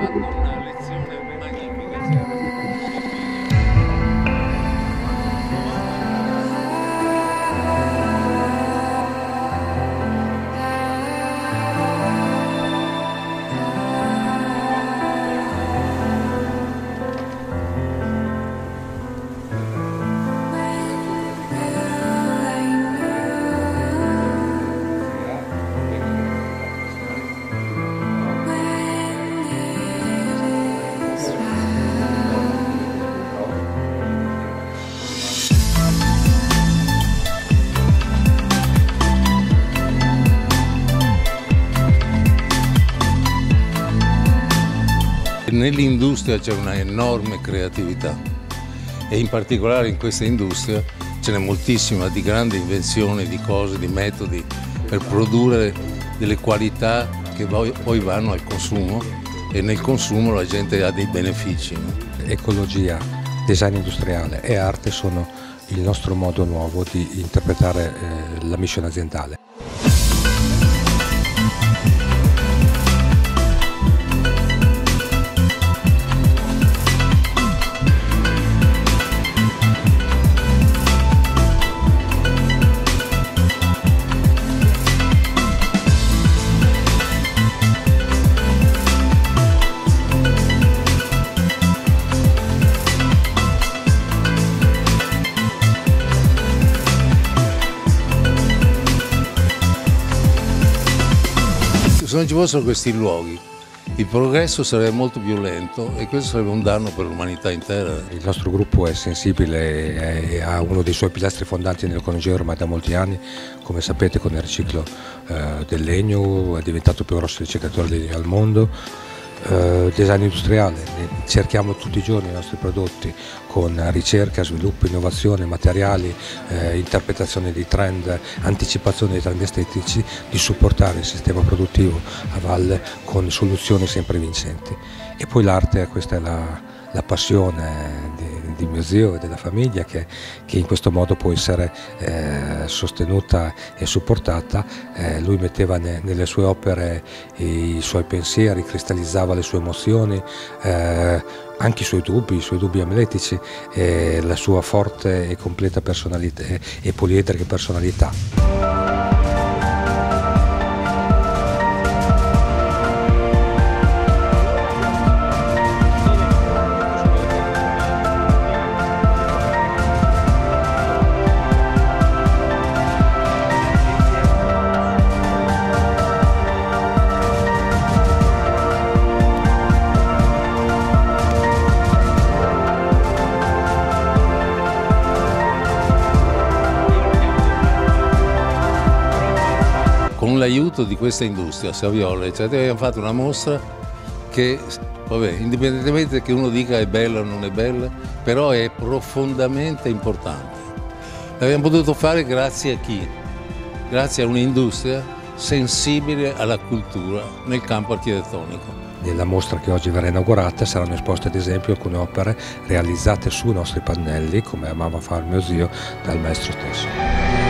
una lezione Nell'industria c'è una enorme creatività e in particolare in questa industria ce n'è moltissima di grandi invenzioni, di cose, di metodi per produrre delle qualità che poi vanno al consumo e nel consumo la gente ha dei benefici. Ecologia, design industriale e arte sono il nostro modo nuovo di interpretare eh, la mission aziendale. Non ci fossero questi luoghi, il progresso sarebbe molto più lento e questo sarebbe un danno per l'umanità intera. Il nostro gruppo è sensibile ha uno dei suoi pilastri fondanti nell'ecologia ormai da molti anni, come sapete con il riciclo eh, del legno, è diventato il più grosso legno al mondo eh, design industriale, cerchiamo tutti i giorni i nostri prodotti con ricerca, sviluppo, innovazione, materiali, eh, interpretazione di trend, anticipazione dei trend estetici, di supportare il sistema produttivo a valle con soluzioni sempre vincenti. E poi l'arte, questa è la, la passione di, di, mio zio e della famiglia che, che in questo modo può essere eh, sostenuta e supportata. Eh, lui metteva ne, nelle sue opere i, suoi pensieri, cristallizzava le sue emozioni, eh, anche i suoi dubbi, i suoi dubbi amletici e la sua forte e completa personalità e poliedrica personalità. Con l'aiuto di questa industria, Saviola, eccetera, abbiamo fatto una mostra che, vabbè, indipendentemente che uno dica è bella o non è bella, però è profondamente importante. L'abbiamo potuto fare grazie a chi? Grazie a un'industria sensibile alla cultura nel campo architettonico. Nella mostra che oggi verrà inaugurata saranno esposte ad esempio alcune opere realizzate sui nostri pannelli, come amava fare mio zio, dal maestro stesso.